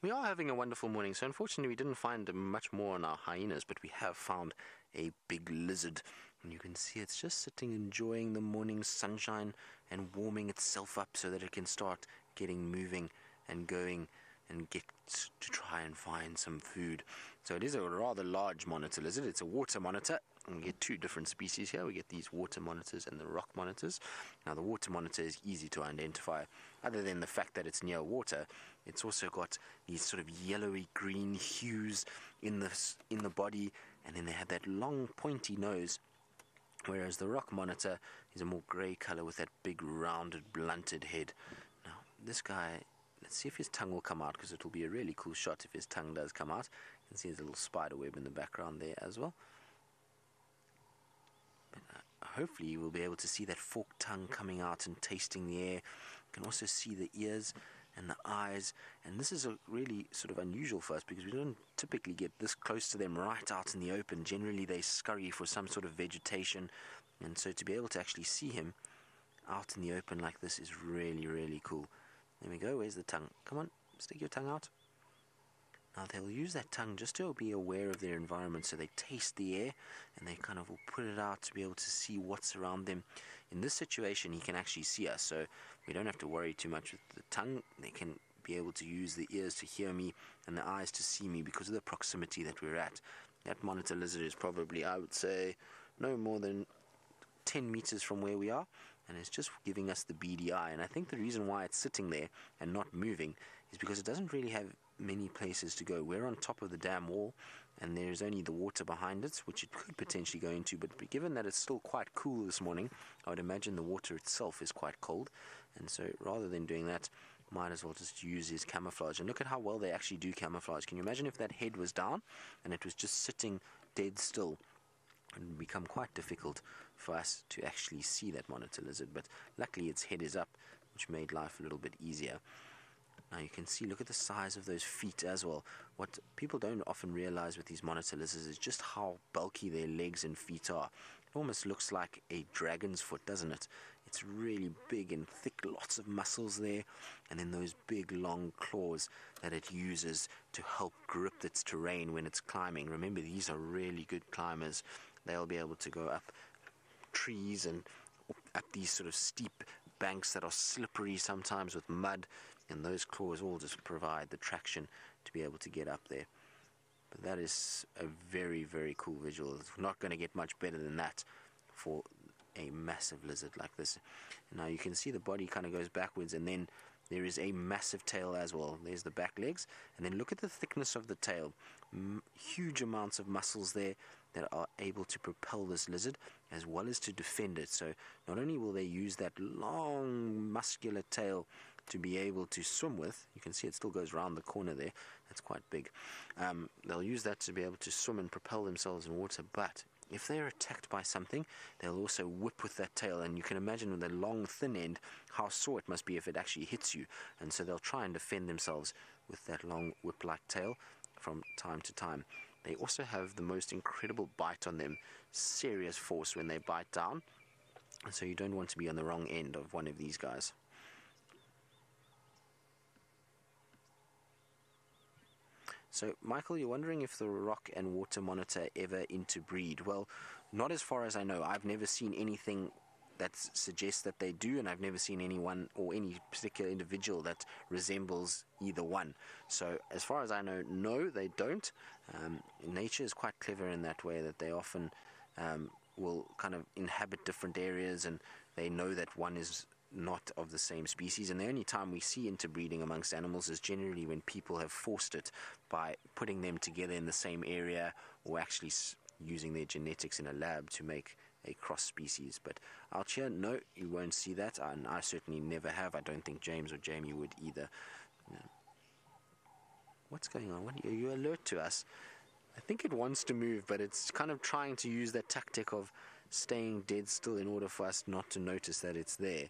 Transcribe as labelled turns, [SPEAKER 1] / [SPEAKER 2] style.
[SPEAKER 1] We are having a wonderful morning. So, unfortunately, we didn't find much more on our hyenas, but we have found a big lizard. And you can see it's just sitting enjoying the morning sunshine and warming itself up so that it can start getting moving and going and get to try and find some food. So it is a rather large monitor lizard. It's a water monitor. And we get two different species here. We get these water monitors and the rock monitors. Now the water monitor is easy to identify. Other than the fact that it's near water, it's also got these sort of yellowy green hues in the in the body, and then they have that long pointy nose. Whereas the rock monitor is a more grey color with that big rounded blunted head. Now this guy Let's see if his tongue will come out because it will be a really cool shot if his tongue does come out. You can see his little spider web in the background there as well. Hopefully you will be able to see that forked tongue coming out and tasting the air. You can also see the ears and the eyes. And this is a really sort of unusual for us because we don't typically get this close to them right out in the open. Generally they scurry for some sort of vegetation. And so to be able to actually see him out in the open like this is really, really cool. There we go. Where's the tongue? Come on, stick your tongue out. They'll use that tongue just to be aware of their environment, so they taste the air and they kind of will put it out to be able to see what's around them. In this situation, he can actually see us, so we don't have to worry too much with the tongue. They can be able to use the ears to hear me and the eyes to see me because of the proximity that we're at. That monitor lizard is probably, I would say, no more than 10 meters from where we are and it's just giving us the eye. And I think the reason why it's sitting there and not moving is because it doesn't really have many places to go. We're on top of the dam wall, and there's only the water behind it, which it could potentially go into. But given that it's still quite cool this morning, I would imagine the water itself is quite cold. And so rather than doing that, might as well just use his camouflage. And look at how well they actually do camouflage. Can you imagine if that head was down and it was just sitting dead still? It would become quite difficult for us to actually see that monitor lizard, but luckily its head is up, which made life a little bit easier. Now you can see, look at the size of those feet as well. What people don't often realize with these monitor lizards is just how bulky their legs and feet are. It almost looks like a dragon's foot, doesn't it? It's really big and thick, lots of muscles there, and then those big long claws that it uses to help grip its terrain when it's climbing. Remember, these are really good climbers. They'll be able to go up trees and up these sort of steep banks that are slippery sometimes with mud, and those claws all just provide the traction to be able to get up there. But that is a very, very cool visual. It's not going to get much better than that for a massive lizard like this. Now you can see the body kind of goes backwards and then there is a massive tail as well. There's the back legs and then look at the thickness of the tail. M huge amounts of muscles there that are able to propel this lizard as well as to defend it. So not only will they use that long muscular tail to be able to swim with, you can see it still goes around the corner there, that's quite big. Um, they'll use that to be able to swim and propel themselves in water, but if they're attacked by something, they'll also whip with that tail, and you can imagine with a long, thin end how sore it must be if it actually hits you. And so they'll try and defend themselves with that long whip like tail from time to time. They also have the most incredible bite on them, serious force when they bite down. And so you don't want to be on the wrong end of one of these guys. So, Michael, you're wondering if the rock and water monitor ever interbreed. Well, not as far as I know. I've never seen anything that suggests that they do, and I've never seen anyone or any particular individual that resembles either one. So, as far as I know, no, they don't. Um, nature is quite clever in that way that they often um, will kind of inhabit different areas, and they know that one is not of the same species. And the only time we see interbreeding amongst animals is generally when people have forced it by putting them together in the same area or actually using their genetics in a lab to make a cross species. But out here, no, you won't see that, and I certainly never have. I don't think James or Jamie would either. What's going on? What, are you alert to us? I think it wants to move, but it's kind of trying to use that tactic of staying dead still in order for us not to notice that it's there.